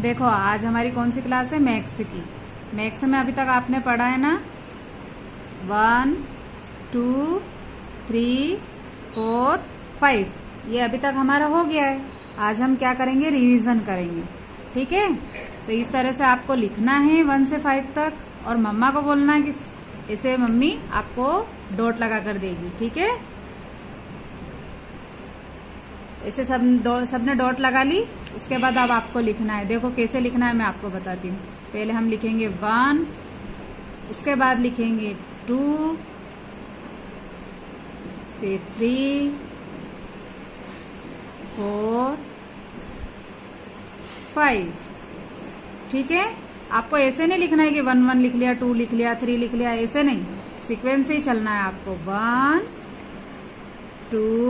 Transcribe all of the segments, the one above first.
देखो, आज हमारी कौन सी क्लास है? मैथ्स की। मैथ्स में अभी तक आपने पढ़ा है ना? One two three four five ये अभी तक हमारा हो गया है। आज हम क्या करेंगे? रिवीजन करेंगे। ठीक है? तो इस तरह से आपको लिखना है वन से फाइव तक, और मम्मा को बोलना है कि इसे मम्मी आपको डॉट लगा कर देगी। ठीक है? इसे सब सबने डॉट लगा ली, इसके बाद अब आपको लिखना है। देखो कैसे लिखना है, मैं आपको बताती हूँ। पहले हम लिखेंगे वन, उसके बाद लिखेंगे टू, फिर थ्री, फोर, फाइव। ठीक है? आपको ऐसे नहीं लिखना है कि वन वन लिख लिया, टू लिख लिया, थ्री लिख लिया, ऐसे नहीं। सीक्वेंस ही चलना है आपको। One, two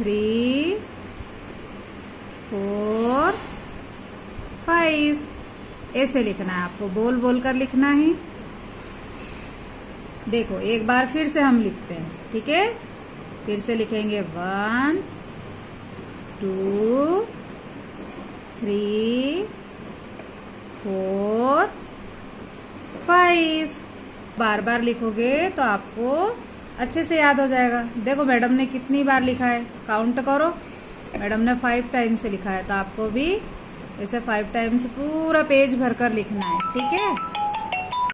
three four five ऐसे लिखना है आपको, बोल बोल कर लिखना है। देखो, एक बार फिर से हम लिखते हैं, ठीक है? फिर से लिखेंगे one two three four five बार बार लिखोगे तो आपको अच्छे से याद हो जाएगा। देखो, मैडम ने कितनी बार लिखा है। काउंट करो। मैडम ने फाइव टाइम से लिखा है। तो आपको भी ऐसे फाइव टाइम्स पूरा पेज भरकर लिखना है। ठीक है?